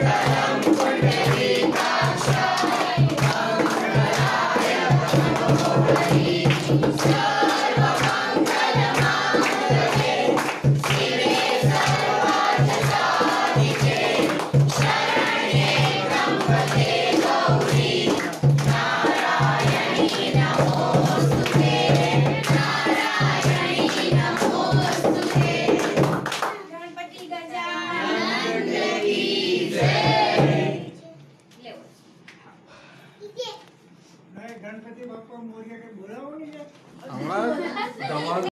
Yeah! नाही बाप्पा मोर्या काही बोलावं नाही हमारा दमाल